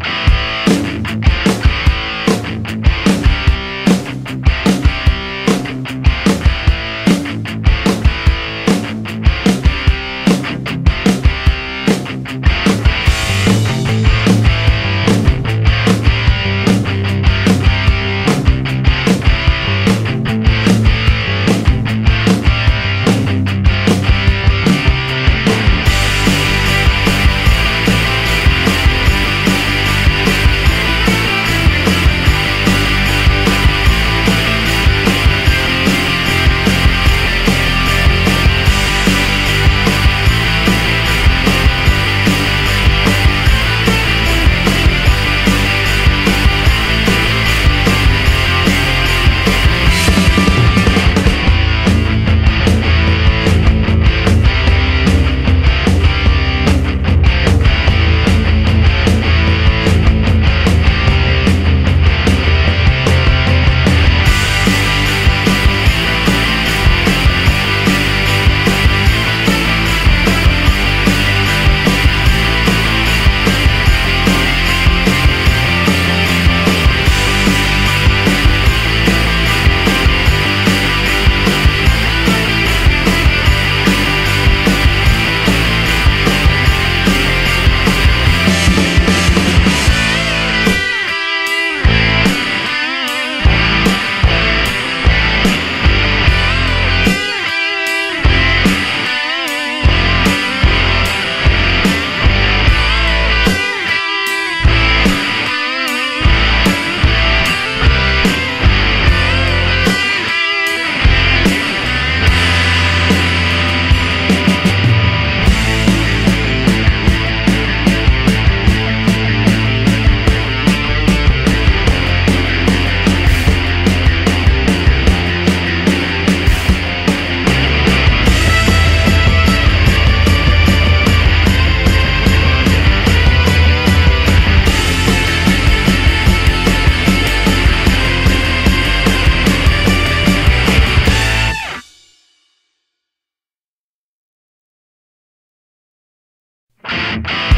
you. you